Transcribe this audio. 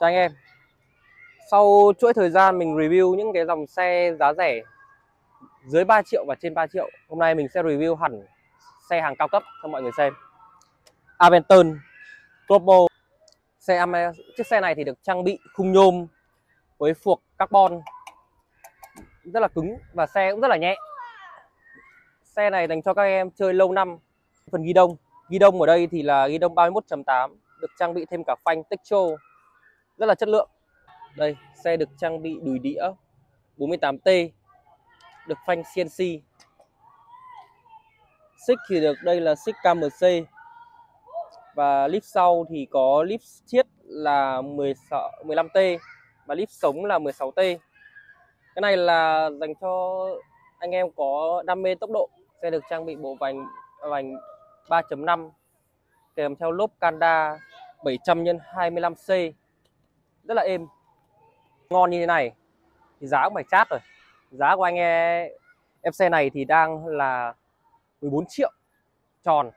Chào anh em. Sau chuỗi thời gian mình review những cái dòng xe giá rẻ dưới 3 triệu và trên 3 triệu, Hôm nay mình sẽ review hẳn xe hàng cao cấp cho mọi người xem. Aventon Turbo. Xe Chiếc xe này thì được trang bị khung nhôm với phuộc carbon. Rất là cứng và xe cũng rất là nhẹ. Xe này dành cho các em chơi lâu năm. Phần ghi đông. Ghi đông ở đây thì là ghi đông 31.8 Được trang bị thêm cả phanh Techo rất là chất lượng. Đây xe được trang bị đùi đĩa 48T Được phanh CNC Xích thì được đây là xích KMC Và lip sau thì có lip chiết là 16, 15T Và lip sống là 16T Cái này là dành cho anh em có đam mê tốc độ. Xe được trang bị bộ vành vành 3.5 kèm theo lốp Kanda 700 x 25C rất là êm. Ngon như thế này, thì giá cũng phải chát rồi. Giá của anh e, em xe này thì đang là 14 triệu tròn.